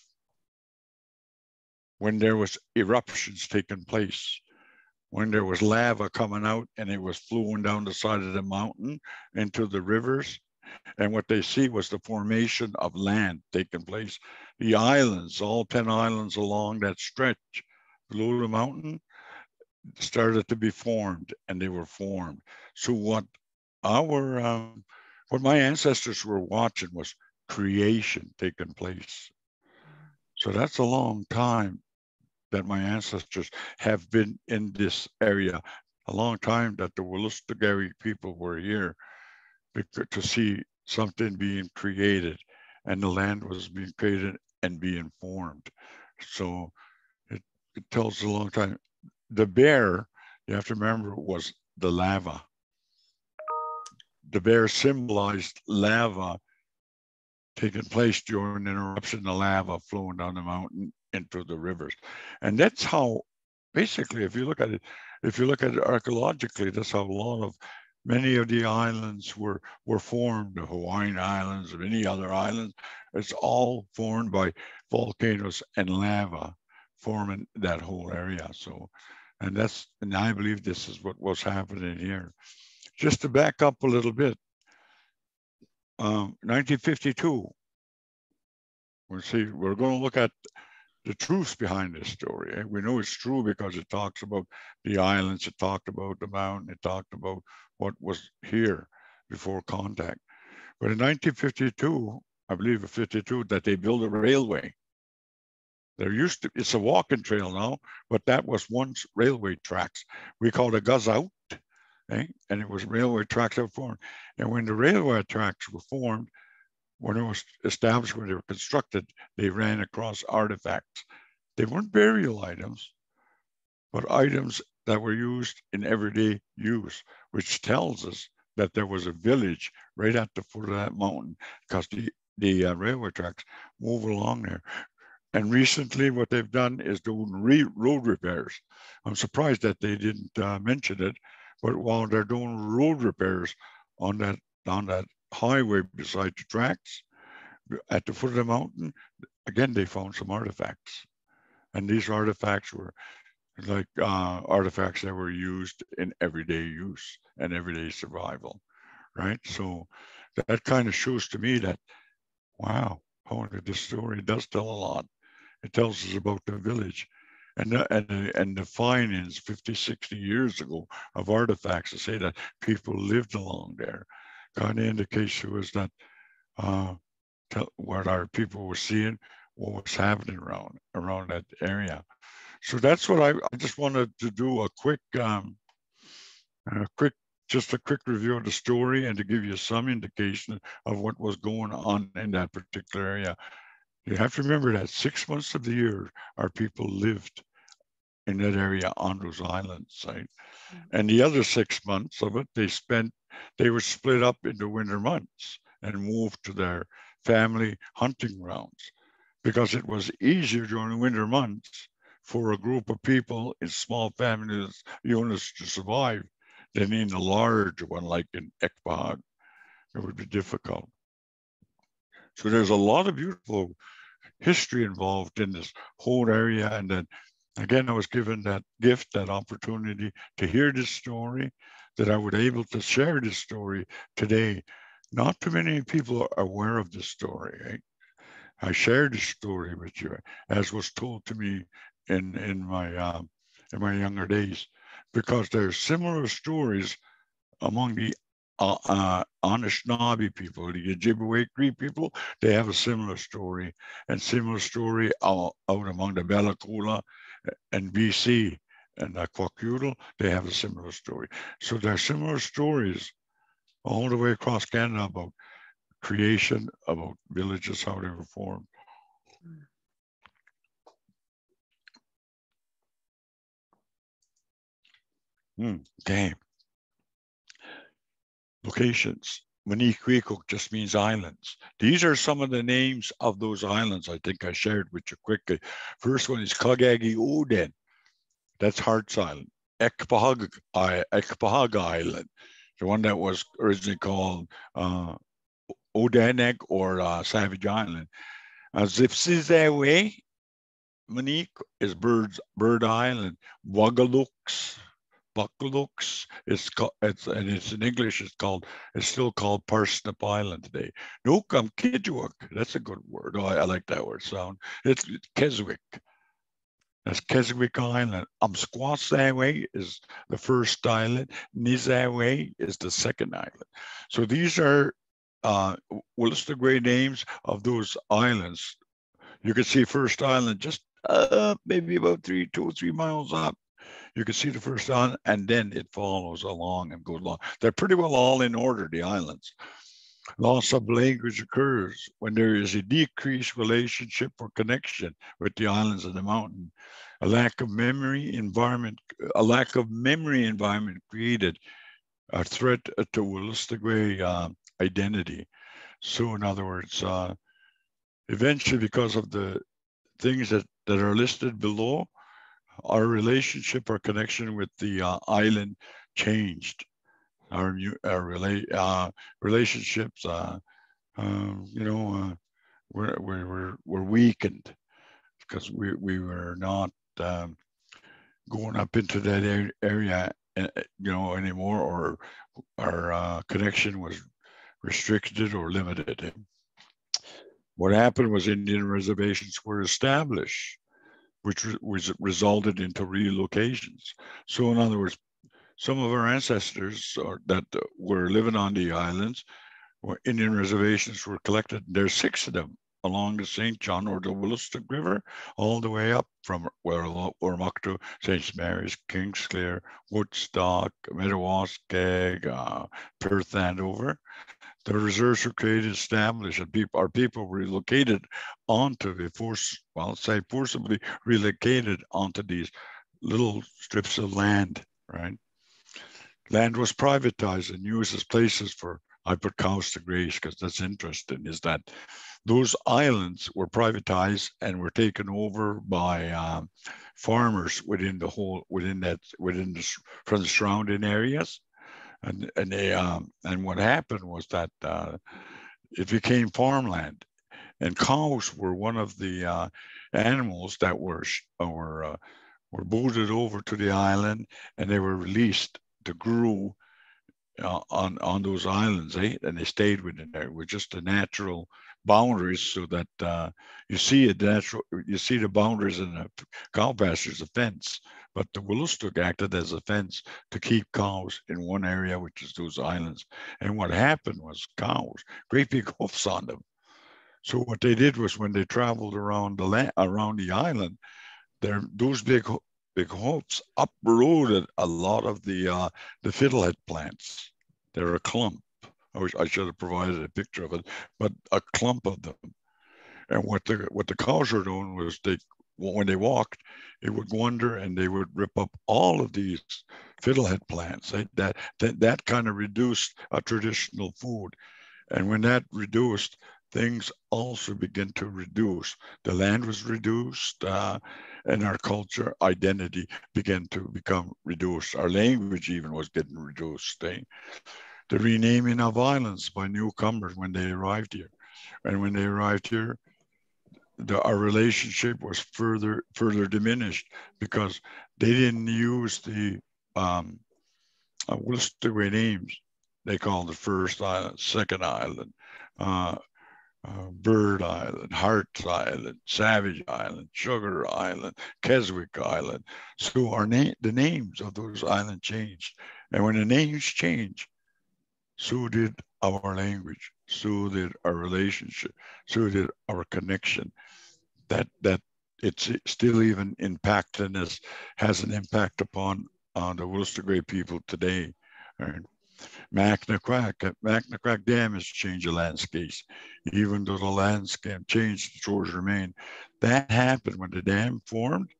Speaker 2: when there was eruptions taking place, when there was lava coming out and it was flowing down the side of the mountain into the rivers. And what they see was the formation of land taking place. The islands, all 10 islands along that stretch below the mountain, started to be formed and they were formed. So what our um, what my ancestors were watching was creation taking place. So that's a long time that my ancestors have been in this area, a long time that the Wolastoqey people were here to see something being created and the land was being created and being formed. So it, it tells a long time the bear, you have to remember, was the lava. The bear symbolized lava taking place during an eruption of lava flowing down the mountain into the rivers. And that's how, basically, if you look at it, if you look at it archaeologically, that's how a lot of many of the islands were were formed, the Hawaiian Islands, or any other islands. It's all formed by volcanoes and lava forming that whole area. So and that's, and I believe this is what was happening here. Just to back up a little bit, um, 1952, we'll see, we're going to look at the truths behind this story. Eh? We know it's true because it talks about the islands, it talked about the mountain, it talked about what was here before contact. But in 1952, I believe 52, that they built a railway there used to, it's a walking trail now, but that was once railway tracks. We called it Guz Out, eh? and it was railway tracks that formed. And when the railway tracks were formed, when it was established, when they were constructed, they ran across artifacts. They weren't burial items, but items that were used in everyday use, which tells us that there was a village right at the foot of that mountain because the, the uh, railway tracks move along there. And recently, what they've done is doing re road repairs. I'm surprised that they didn't uh, mention it, but while they're doing road repairs on that on that highway beside the tracks, at the foot of the mountain, again they found some artifacts, and these artifacts were like uh, artifacts that were used in everyday use and everyday survival, right? So that kind of shows to me that, wow, oh, this story does tell a lot. It tells us about the village and the, and the, and the findings 50, 60 years ago of artifacts to say that people lived along there kind of indication was that uh, what our people were seeing, what was happening around around that area. So that's what I, I just wanted to do a quick, um, a quick, just a quick review of the story and to give you some indication of what was going on in that particular area. You have to remember that six months of the year, our people lived in that area on those islands, right? Mm-hmm. And the other six months of it, they spent, they were split up into winter months and moved to their family hunting grounds because it was easier during the winter months for a group of people in small families units to survive than in a large one like in Ekpahag. It would be difficult. So there's a lot of beautiful history involved in this whole area. And then again, I was given that gift, that opportunity to hear this story, that I would able to share this story today. Not too many people are aware of this story. Right? I shared this story with you, as was told to me in in my um, in my younger days, because there's similar stories among the uh, uh, Anishinaabe people, the Ojibwe Cree people, they have a similar story, and similar story out, out among the Bella Coola and BC and the Kwakiutl, they have a similar story. So there are similar stories all the way across Canada about creation, about villages, how they were formed. Hmm, okay locations. Maniquequot just means islands. These are some of the names of those islands I think I shared with you quickly. First one is Kagagi Oden. That's Hearts Island. Ekpahag, Ekpahag Island, the one that was originally called uh, Odanek or uh, Savage Island. Uh, Zipsizawe, Monique is Birds, Bird Island. Wagalooks, Buckalooks. It's called, it's, and it's in English, it's called, it's still called Parsnip Island today. Nukam Kidjuak, that's a good word. Oh, I, I, like that word sound. It's, Keswick. That's Keswick Island. Umsquatsawe is the first island. Nizawe is the second island. So these are uh, the great names of those islands. You can see First Island just uh, maybe about three, two or three miles up you can see the first island and then it follows along and goes along. They're pretty well all in order, the islands. Loss of language occurs when there is a decreased relationship or connection with the islands of the mountain. A lack of memory environment, a lack of memory environment created a threat to Wolastoqey uh, identity. So in other words, uh, eventually because of the things that, that are listed below, our relationship, our connection with the uh, island changed. Our our rela- uh, relationships, uh, um, you know, uh, were, were, were weakened because we, we were not um, going up into that area, eh, you know, anymore, or our uh, connection was restricted or limited. What happened was Indian reservations were established which was resulted into relocations. So in other words, some of our ancestors that were living on the islands, where Indian reservations were collected. There's six of them along the St. John or the Wolastoq River, all the way up from where Oromocto, St. Mary's, Kingsclear, Woodstock, Metawaskeg, uh, Perth, Andover the reserves were created, established, and people, our people relocated onto the force, well, I'll say forcibly relocated onto these little strips of land, right? Land was privatized and used as places for, I put cows to graze because that's interesting, is that those islands were privatized and were taken over by um, farmers within the whole, within that, within the, from the surrounding areas. And, and they, um, and what happened was that uh, it became farmland and cows were one of the uh, animals that were, were uh, were booted over to the island and they were released to grow uh, on on those islands, eh? and they stayed within there with just a natural boundaries, so that uh, you see a natural, you see the boundaries in the cow pastures, a fence, but the Wolastoq acted as a fence to keep cows in one area, which is those islands. And what happened was cows, great big <laughs> hoofs on them. So what they did was when they traveled around the land, around the island, there those big big hops uprooted a lot of the uh, the fiddlehead plants. They're a clump. I wish I should have provided a picture of it, but a clump of them. And what the what the cows were doing was they when they walked, it would wander and they would rip up all of these fiddlehead plants. That that that kind of reduced a traditional food. And when that reduced, things also begin to reduce. The land was reduced, uh, and our culture identity began to become reduced. Our language even was getting reduced. The renaming of islands by newcomers when they arrived here, and when they arrived here, the, our relationship was further further diminished because they didn't use the um, uh, what's the way names they called the first island, second island, uh, uh, Bird Island, Hart's Island, Savage Island, Sugar Island, Keswick Island. So our name, the names of those islands changed. And when the names change, so did our language, so did our relationship, so did our connection. That that it's still even impacting us, has an impact upon uh, the Wolastoqey people today. Right? Mactaquac, Mactaquac Dam has changed the landscapes, even though the landscape changed, the shores remain. That happened when the dam formed.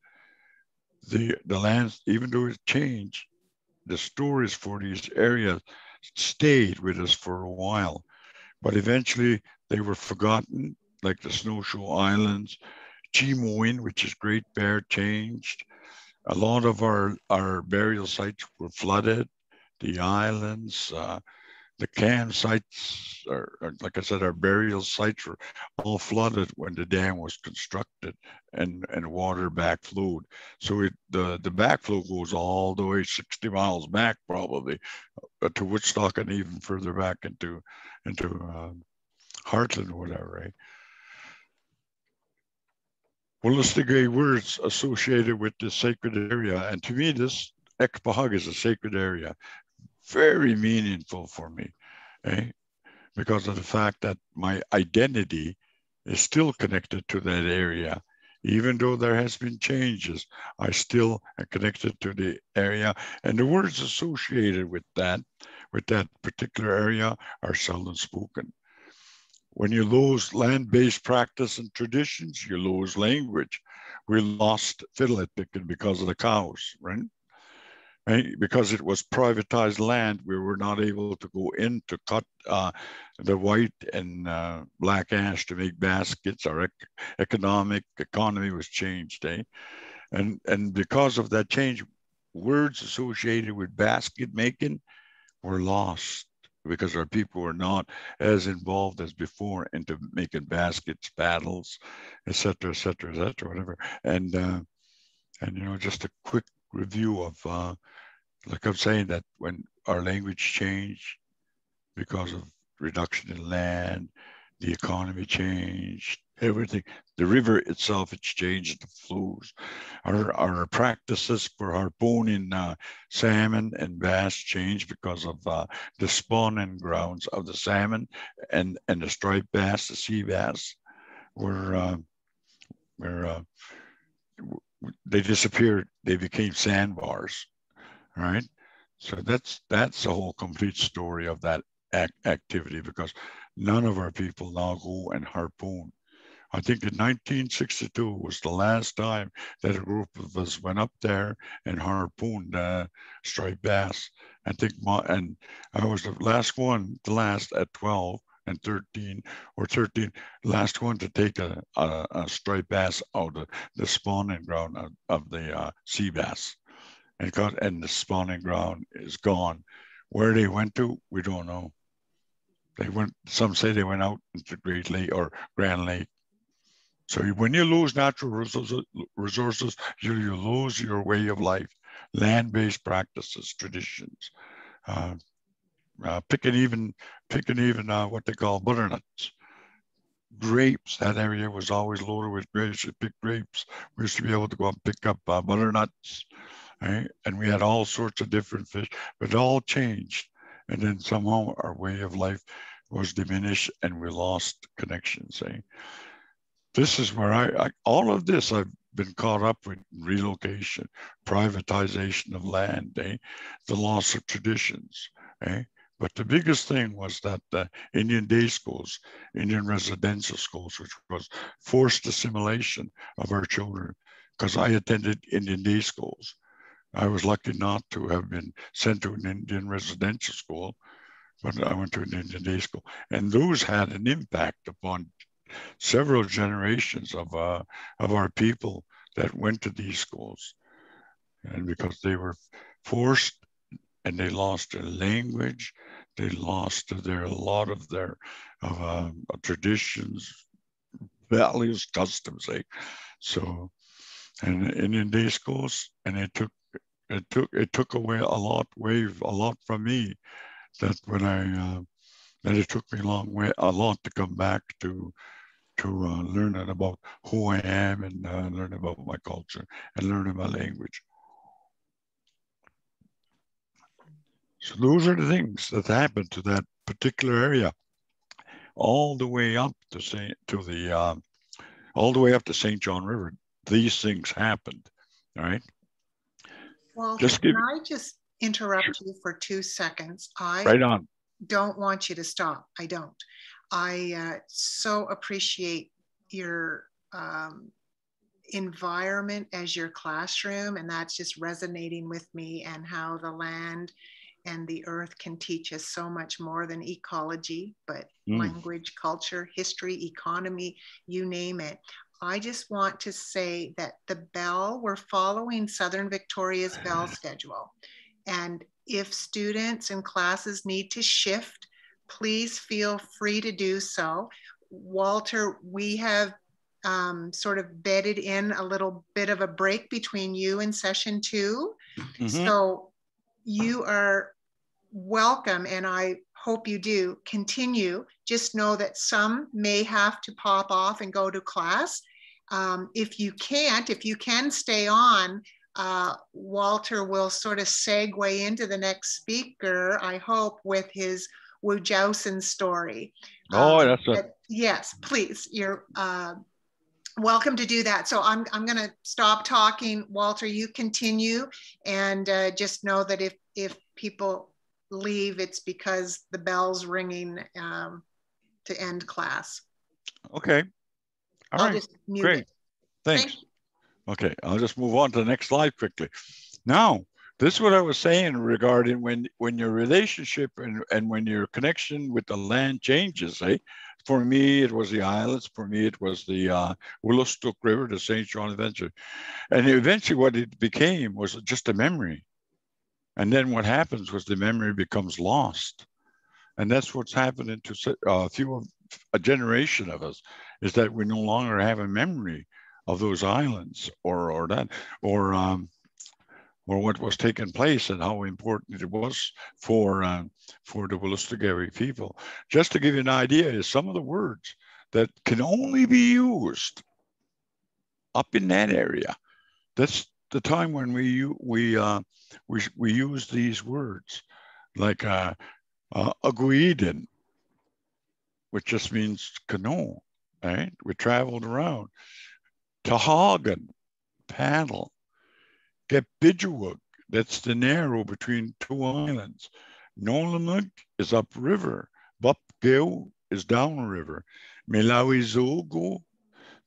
Speaker 2: The, the lands, even though it changed, the stories for these areas stayed with us for a while. But eventually they were forgotten, like the Snowshoe Islands. Chemoin, which is Great Bear, changed. A lot of our, our burial sites were flooded the islands, uh, the campsites, or, or, like I said, our burial sites were all flooded when the dam was constructed and, and water backflowed. So it, the, the backflow goes all the way 60 miles back probably uh, to Woodstock and even further back into, into um, Hartland or whatever, right? The words associated with this sacred area. And to me, this Ekpahag is a sacred area very meaningful for me eh? because of the fact that my identity is still connected to that area. Even though there has been changes, I still am connected to the area. And the words associated with that, with that particular area are seldom spoken. When you lose land-based practice and traditions, you lose language. We lost picking because of the cows, right? Right? Because it was privatized land, we were not able to go in to cut uh, the white and uh, black ash to make baskets. Our ec economic economy was changed, eh? And, and because of that change, words associated with basket making were lost because our people were not as involved as before into making baskets, paddles, et cetera, et cetera, et cetera, whatever. And, uh, and you know, just a quick review of uh, like I'm saying that when our language changed because of reduction in land, the economy changed, everything. The river itself, it's changed the flows. Our, our practices for harpooning uh, salmon and bass changed because of uh, the spawning grounds of the salmon and, and the striped bass, the sea bass, were, uh, were uh, they disappeared. They became sandbars right? So that's that's the whole complete story of that act activity because none of our people now go and harpoon. I think in 1962 was the last time that a group of us went up there and harpooned uh, striped bass. I think my, and I was the last one, the last at 12 and 13 or 13, last one to take a, a, a striped bass out of the spawning ground of, of the uh, sea bass. And, got, and the spawning ground is gone. Where they went to, we don't know. They went, some say they went out into Great Lake or Grand Lake. So when you lose natural resources, resources you, you lose your way of life, land-based practices, traditions. Uh, uh, picking even, picking even uh, what they call butternuts. Grapes, that area was always loaded with grapes. We picked grapes. We used to be able to go and pick up uh, butternuts, right? And we had all sorts of different fish, but it all changed. And then somehow our way of life was diminished and we lost connections. Eh? This is where I, I, all of this I've been caught up with relocation, privatization of land, eh? the loss of traditions. Eh? But the biggest thing was that the Indian day schools, Indian residential schools, which was forced assimilation of our children, because I attended Indian day schools. I was lucky not to have been sent to an Indian residential school, but I went to an Indian day school. And those had an impact upon several generations of, uh, of our people that went to these schools. And because they were forced and they lost their language, they lost their, a lot of their of, uh, traditions, values, customs. Like, so, and in Indian day schools, and it took it took it took away a lot wave a lot from me that when I uh, that it took me a long way a lot to come back to to uh, learning about who I am and uh, learn about my culture and learning my language. So those are the things that happened to that particular area, all the way up to Saint to the uh, all the way up to St. John River. These things happened, all right.
Speaker 1: Well, just can give, I just interrupt sure. you for two seconds? I
Speaker 2: right on.
Speaker 1: Don't want you to stop. I don't. I uh, so appreciate your um, environment as your classroom, and that's just resonating with me, and how the land and the earth can teach us so much more than ecology, but mm. language, culture, history, economy, you name it. I just want to say that the bell, we're following Southern Victoria's bell <sighs> schedule. And if students and classes need to shift, please feel free to do so. Walter, we have um, sort of bedded in a little bit of a break between you and session 2 mm-hmm. So you are welcome, and I hope you do continue. Just know that some may have to pop off and go to class. Um, if you can't, if you can stay on, uh, Walter will sort of segue into the next speaker, I hope, with his Wocawson story.
Speaker 2: Oh, um, that's a-
Speaker 1: yes, please. You're uh, welcome to do that. So I'm, I'm going to stop talking. Walter, you continue and uh, just know that if, if people leave, it's because the bell's ringing um, to end class.
Speaker 2: Okay. All I'll right. Great. It. Thanks. Thank okay, I'll just move on to the next slide quickly. Now, this is what I was saying regarding when when your relationship and, and when your connection with the land changes, eh? For me, it was the islands. For me, it was the uh, Wolastoq River, the St. John Adventure. And eventually what it became was just a memory. And then what happens was the memory becomes lost. And that's what's happening to uh, a few of a generation of us is that we no longer have a memory of those islands or or that or um, or what was taking place and how important it was for uh, for the Wolastoqey people. Just to give you an idea, is some of the words that can only be used up in that area. That's the time when we we uh, we we use these words like uh, uh, which just means canoe. Right? We traveled around. Tahagan, paddle. Gepijuwuk, that's the narrow between two islands. Nolamuk is upriver. Bupgil is downriver. Melawizogo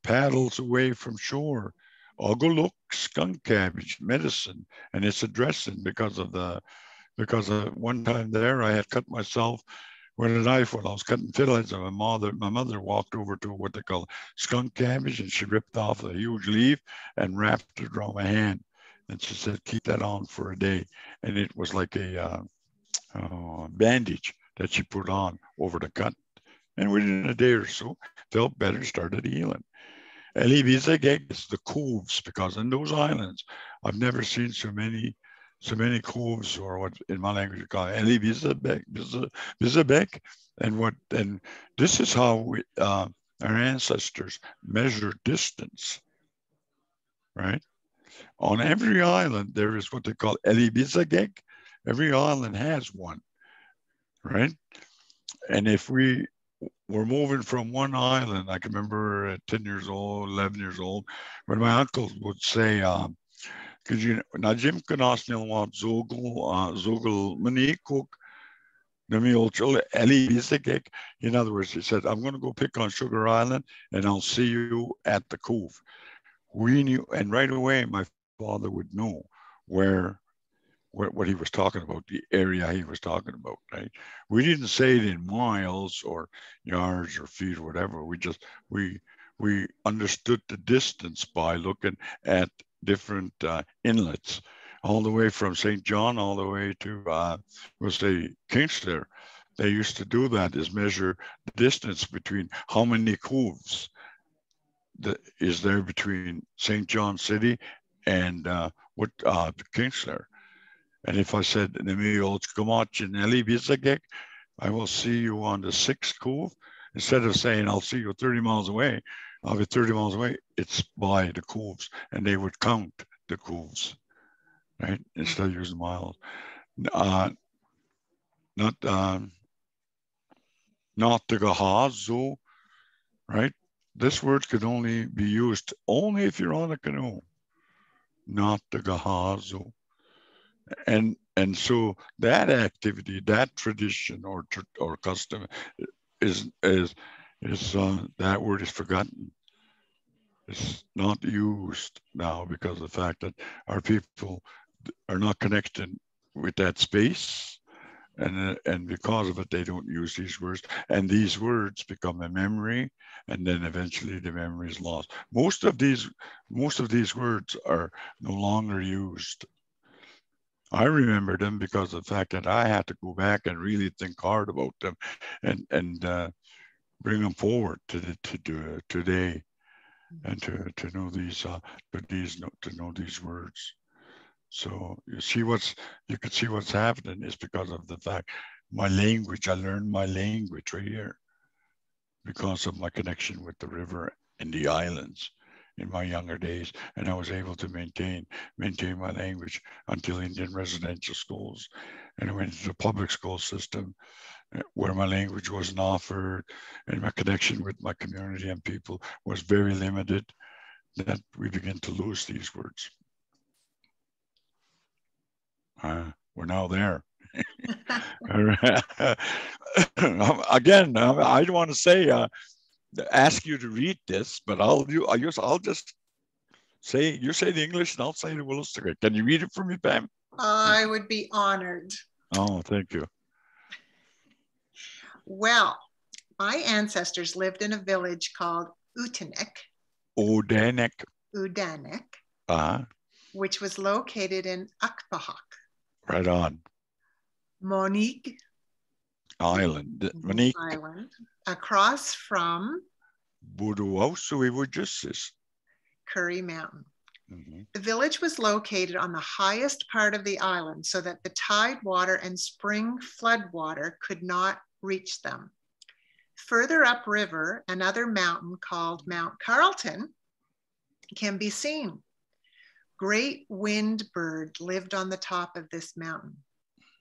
Speaker 2: paddles away from shore. Oguluk, skunk cabbage, medicine, and it's a dressing because of the because of one time there I had cut myself with a knife when I was cutting fiddleheads and my mother my mother walked over to what they call skunk cabbage and she ripped off a huge leaf and wrapped it around my hand. And she said keep that on for a day. And it was like a uh, uh, bandage that she put on over the cut. And within a day or so felt better started healing Elibizageg is the coves because in those islands, I've never seen so many so many coves or what in my language you call Elibizabek, Bizabek, and what and this is how we uh, our ancestors measure distance, right? On every island, there is what they call Elibizageg. Every island has one, right? And if we we're moving from one island. I can remember at 10 years old, 11 years old, when my uncle would say, um, could you, na Jim kanasnil want zogel, uh, zogel manikuk, in other words, he said, I'm going to go pick on Sugar Island and I'll see you at the cove. We knew, and right away, my father would know where what, what he was talking about, the area he was talking about, right? We didn't say it in miles or yards or feet or whatever. We just, we, we understood the distance by looking at different uh, inlets all the way from St. John all the way to, uh, we'll say, Kingsclear. They used to do that is measure the distance between how many coves that is there between St. John City and uh, what uh, Kingsclear. And if I said, the me old Gomaccinelli Bizeg, I will see you on the sixth cove, instead of saying, I'll see you 30 miles away, I'll be 30 miles away, it's by the coves. And they would count the coves, right? Instead of using miles. Uh, not, um, not the gahazo, right? This word could only be used only if you're on a canoe, not the gahazo and and so that activity, that tradition or or custom, is is is uh, that word is forgotten. It's not used now because of the fact that our people are not connected with that space, and uh, and because of it, they don't use these words, and these words become a memory, and then eventually the memory is lost. Most of these most of these words are no longer used I remember them because of the fact that I had to go back and really think hard about them and, and uh, bring them forward to, the, to, to today and to, to know these, uh, to these, to know these words. So you see what's, you can see what's happening is because of the fact my language, I learned my language right here because of my connection with the river and the islands in my younger days, and I was able to maintain maintain my language until Indian residential schools, and I went into the public school system uh, where my language wasn't offered, and my connection with my community and people was very limited. That we begin to lose these words. Uh, we're now there. <laughs> <laughs> <laughs> Again, I don't want to say uh, ask you to read this, but I'll do. I'll just, I'll just say you say the English and I'll say the Wolastoqey. Can you read it for me, Pam?
Speaker 1: I would be honored.
Speaker 2: Oh, thank you.
Speaker 1: Well, my ancestors lived in a village called Utanek.
Speaker 2: Udanek.
Speaker 1: Udanek.
Speaker 2: Uh-huh.
Speaker 1: Which was located in Ekpahag.
Speaker 2: Right on.
Speaker 1: Monique
Speaker 2: Island. Monique.
Speaker 1: Island. Across from Buduosu just Currie Mountain. Mm-hmm. The village was located on the highest part of the island so that the tide water and spring flood water could not reach them. Further upriver, another mountain called Mount Carleton can be seen. Great Wind Bird lived on the top of this mountain.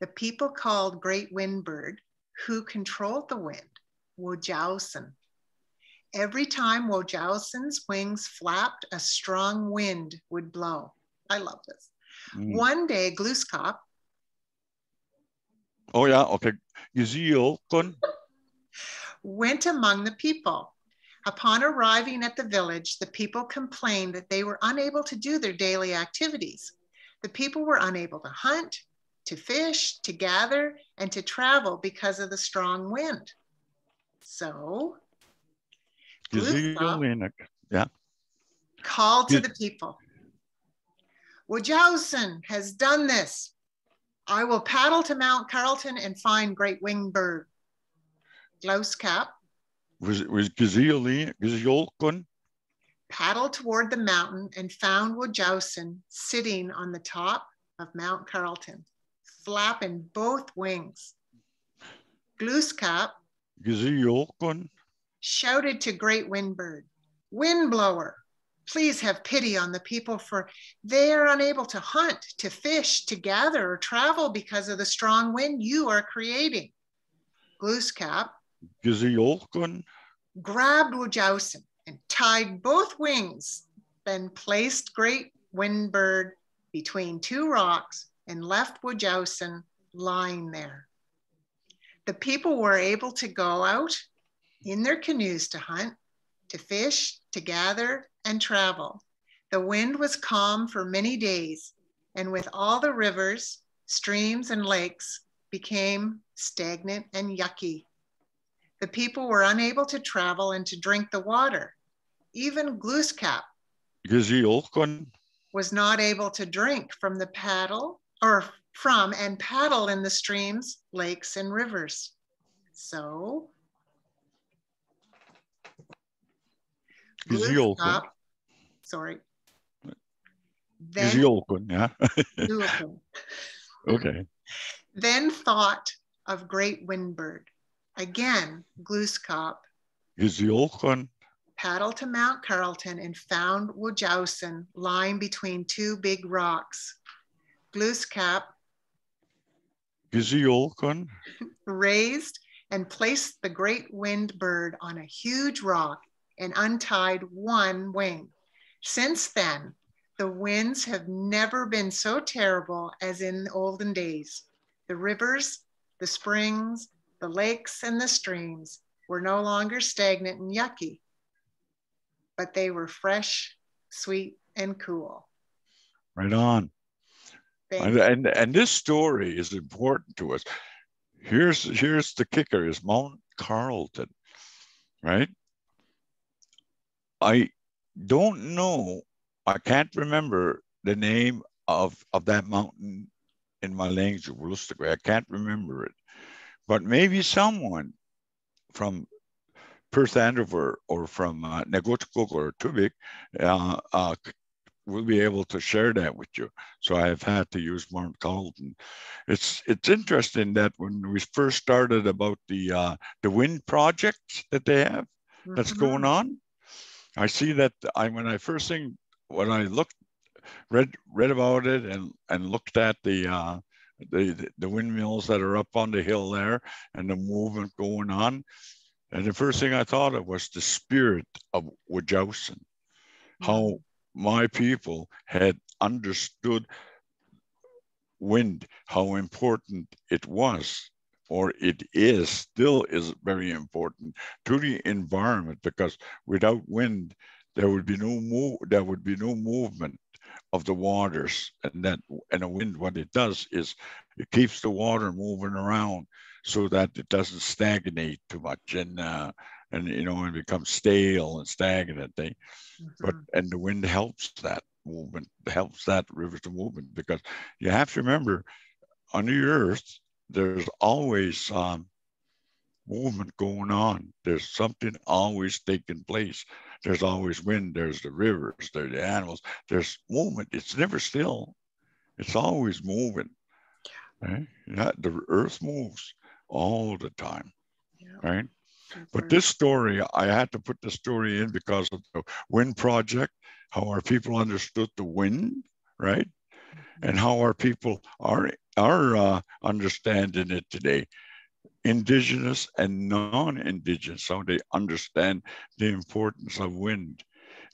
Speaker 1: The people called Great Wind Bird who controlled the wind, Wocawson. Every time Wocawson's wings flapped, a strong wind would blow. I love this. Mm. One day, Glooskap.
Speaker 2: Oh, yeah, okay.
Speaker 1: Went among the people. Upon arriving at the village, the people complained that they were unable to do their daily activities. The people were unable to hunt, to fish, to gather, and to travel because of the strong wind. So,
Speaker 2: Glooskap yeah.
Speaker 1: called to the people. Wocawson has done this. I will paddle to Mount Carleton and find Great Winged Bird. Glooskap
Speaker 2: was it was Gazilolkun
Speaker 1: paddled toward the mountain and found Wocawson sitting on the top of Mount Carleton, flapping both wings. Glooskap shouted to Great Windbird, Windblower, please have pity on the people, for they are unable to hunt, to fish, to gather, or travel because of the strong wind you are creating. Glooskap grabbed Wocawson and tied both wings, then placed Great Windbird between two rocks and left Wocawson lying there. The people were able to go out in their canoes to hunt, to fish, to gather, and travel. The wind was calm for many days, and with all the rivers, streams, and lakes became stagnant and yucky. The people were unable to travel and to drink the water. Even Glooskap was not able to drink from the paddle or from and paddle in the streams, lakes, and rivers. So Glooskap, sorry.
Speaker 2: Then, yeah. <laughs> okay.
Speaker 1: Then thought of Great Windbird Again, Glooskap paddled to Mount Carleton and found Wocawson lying between two big rocks. Glooskap raised and placed the great wind bird on a huge rock and untied one wing. Since then, the winds have never been so terrible as in the olden days. The rivers, the springs, the lakes and the streams were no longer stagnant and yucky, but they were fresh, sweet, and cool.
Speaker 2: Right on. And, and, and this story is important to us. Here's here's the kicker: is Mount Carleton, right? I don't know. I can't remember the name of of that mountain in my language of I can't remember it. But maybe someone from Perth Andover or from uh, or Tobique uh, uh, will be able to share that with you. So I have had to use Mount Carleton. It's it's interesting that when we first started about the uh, the wind project that they have that's mm-hmm. going on, I see that I when I first thing when I looked read read about it and and looked at the uh, the, the windmills that are up on the hill there and the movement going on. And the first thing I thought of was the spirit of Wocawson, how mm-hmm. My people had understood wind, how important it was, or it is, still is very important to the environment because without wind, there would be no move, there would be no movement of the waters. And that and wind what it does is it keeps the water moving around so that it doesn't stagnate too much. And uh, and you know and becomes stale and stagnant they mm-hmm. but and the wind helps that movement helps that river to movement because you have to remember on the earth there's always um, movement going on. There's something always taking place. There's always wind, there's the rivers, there's the animals, there's movement. It's never still. It's always moving. Right? Yeah, the earth moves all the time. Yeah. Right? But this story, I had to put the story in because of the wind project, how our people understood the wind, right? Mm-hmm. And how our people are are uh, understanding it today indigenous and non-indigenous, so they understand the importance of wind.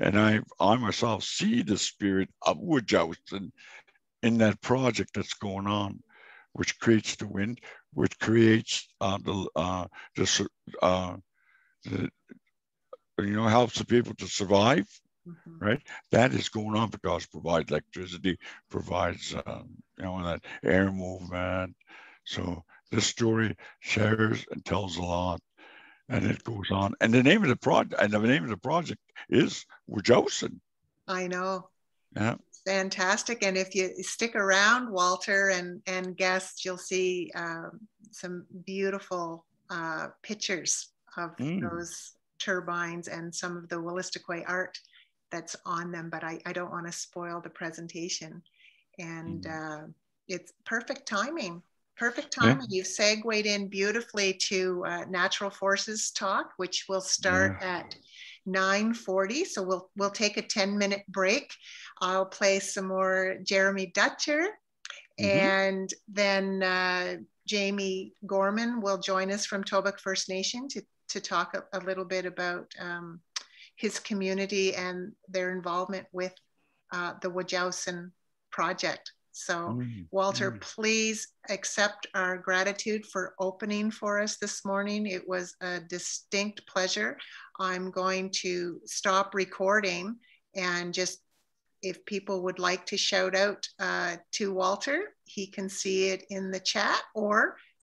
Speaker 2: And I, I myself see the spirit of Wocawson in that project that's going on, which creates the wind, which creates uh, the, uh, the, uh, the, you know, helps the people to survive, mm-hmm. right? That is going on because provides electricity, provides, um, you know, that air movement. So this story shares and tells a lot and it goes on. And the name of the project and the name of the project is Wocawson.
Speaker 1: I know.
Speaker 2: Yeah.
Speaker 1: Fantastic. And if you stick around, Walter and, and guests, you'll see um, some beautiful uh, pictures of mm. those turbines and some of the Wolastoqey art that's on them, but I, I don't want to spoil the presentation. And mm. uh, it's perfect timing Perfect timing. Yeah. You've segued in beautifully to uh, natural forces talk, which will start yeah. at 9:40. So we'll we'll take a 10 minute break. I'll play some more Jeremy Dutcher, mm-hmm. and then uh, Jamie Gorman will join us from Tobique First Nation to to talk a, a little bit about um, his community and their involvement with uh, the Wocawson project. So, mm, Walter, please accept our gratitude for opening for us this morning. It was a distinct pleasure. I'm going to stop recording and just if people would like to shout out uh, to Walter, he can see it in the chat or